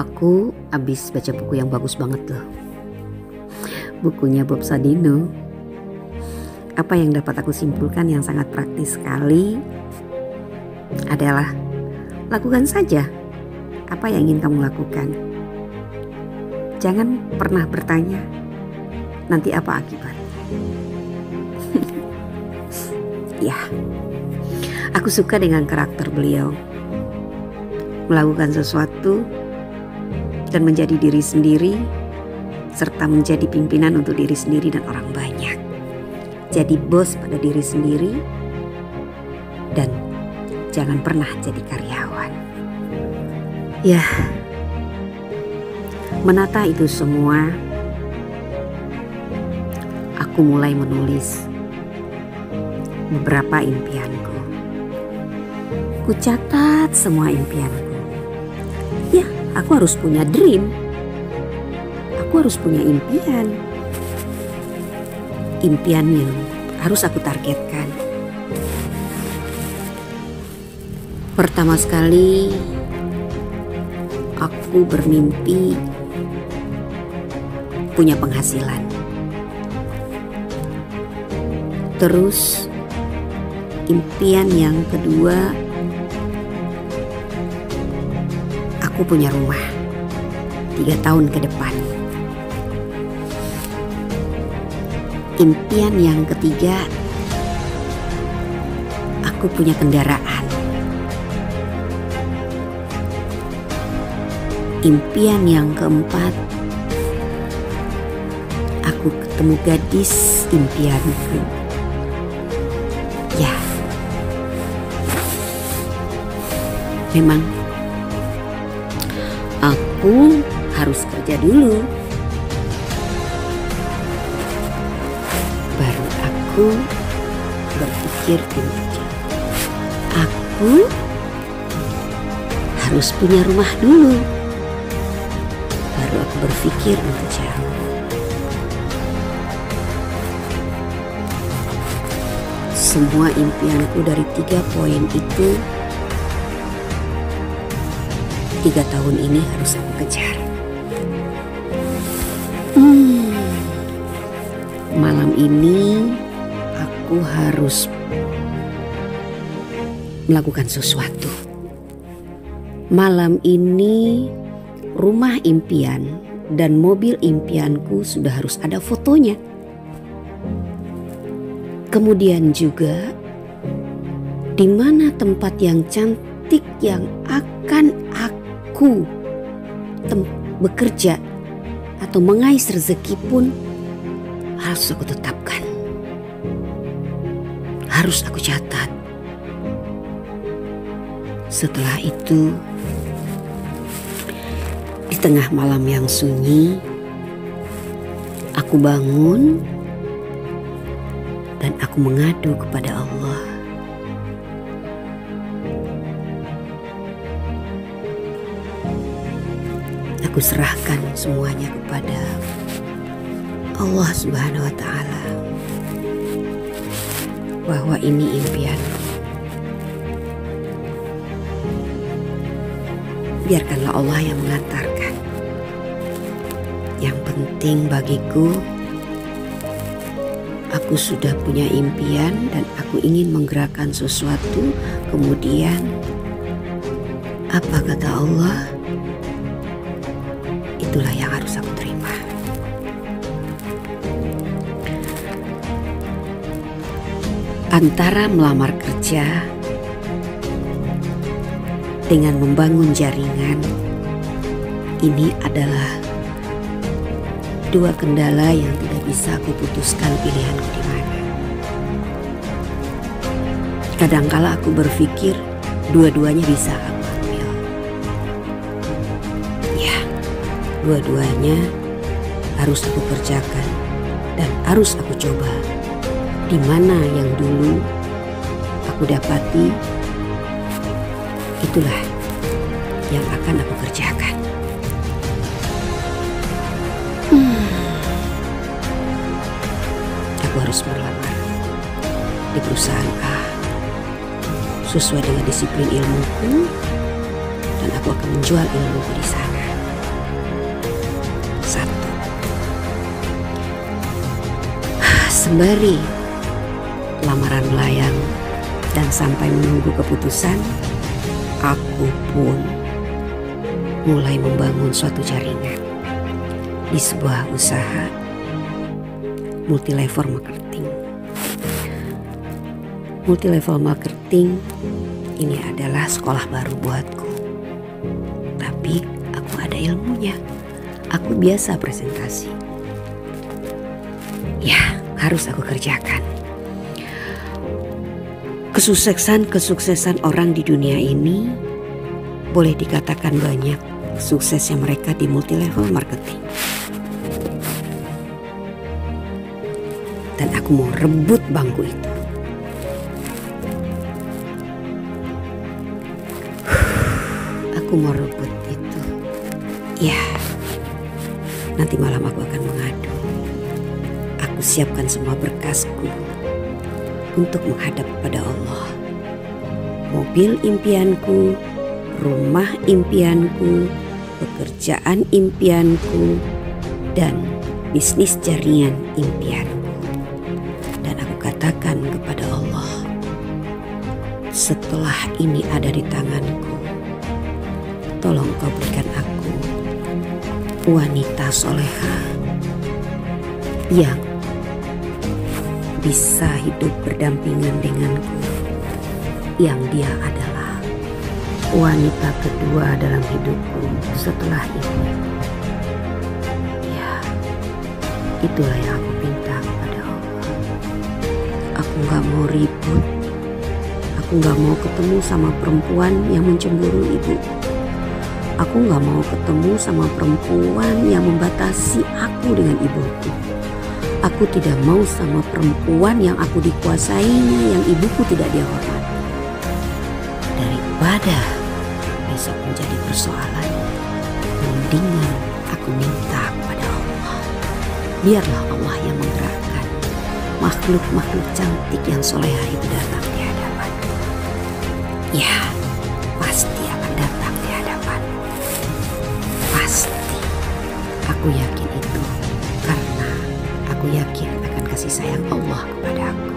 Aku habis baca buku yang bagus banget loh. Bukunya Bob Sadino. Apa yang dapat aku simpulkan yang sangat praktis sekali adalah lakukan saja apa yang ingin kamu lakukan. Jangan pernah bertanya nanti apa akibat. ya, aku suka dengan karakter beliau. Melakukan sesuatu dan menjadi diri sendiri serta menjadi pimpinan untuk diri sendiri dan orang banyak. Jadi bos pada diri sendiri dan jangan pernah jadi karyawan. Ya, menata itu semua, aku mulai menulis beberapa impianku. Ku catat semua impianku. Aku harus punya dream. Aku harus punya impian. Impian yang harus aku targetkan. Pertama sekali, aku bermimpi punya penghasilan. Terus, impian yang kedua, aku punya rumah tiga tahun ke depan. Impian yang ketiga, aku punya kendaraan. Impian yang keempat, aku ketemu gadis impianku. Ya, memang aku harus kerja dulu. Baru aku berpikir untuk Aku harus punya rumah dulu baru aku berpikir untuk jauh. Semua impianku dari tiga poin itu tiga tahun ini harus aku kejar. Hmm, malam ini aku harus melakukan sesuatu. Malam ini rumah impian dan mobil impianku sudah harus ada fotonya. Kemudian juga di mana tempat yang cantik yang akan aku bekerja atau mengais rezeki pun harus aku tetapkan. Harus aku catat. Setelah itu, di tengah malam yang sunyi, aku bangun dan aku mengadu kepada Allah. Aku serahkan semuanya kepada Allah Subhanahu wa taala. Bahwa ini impianku. Biarkanlah Allah yang mengantarkan. Yang penting bagiku, aku sudah punya impian dan aku ingin menggerakkan sesuatu. Kemudian, apa kata Allah? Antara melamar kerja dengan membangun jaringan, ini adalah dua kendala yang tidak bisa aku putuskan pilihanku di mana. Kadangkala aku berpikir dua-duanya bisa aku ambil. Ya, dua-duanya harus aku kerjakan dan harus aku coba di mana yang dulu aku dapati itulah yang akan aku kerjakan. Hmm. Aku harus melamar di perusahaan A sesuai dengan disiplin ilmuku dan aku akan menjual ilmuku di sana. Satu. Sembari lamaran melayang dan sampai menunggu keputusan, aku pun mulai membangun suatu jaringan di sebuah usaha multilevel marketing. Multilevel marketing ini adalah sekolah baru buatku. Tapi aku ada ilmunya. Aku biasa presentasi. Ya, harus aku kerjakan. Kesuksesan-kesuksesan orang di dunia ini boleh dikatakan banyak suksesnya mereka di multilevel marketing. Dan aku mau rebut bangku itu. Aku mau rebut itu. Ya, nanti malam aku akan mengadu. Aku siapkan semua berkasku untuk menghadap pada Allah. Mobil impianku, rumah impianku, pekerjaan impianku, dan bisnis jaringan impianku. Dan aku katakan kepada Allah, setelah ini ada di tanganku, tolong kau berikan aku wanita soleha yang bisa hidup berdampingan denganku yang dia adalah wanita kedua dalam hidupku setelah ibu. Ya, itulah yang aku minta kepada Allah. Aku gak mau ribut. Aku gak mau ketemu sama perempuan yang mencemburu ibu. Aku gak mau ketemu sama perempuan yang membatasi aku dengan ibuku. Aku tidak mau sama perempuan yang aku dikuasainya yang ibuku tidak dia hormati. Daripada besok menjadi persoalan, mendingan aku minta kepada Allah. Biarlah Allah yang menggerakkan makhluk-makhluk cantik yang soleha itu datang di hadapan. Ya, pasti akan datang di hadapan. Pasti. Aku yakin itu aku yakin akan kasih sayang Allah kepada aku.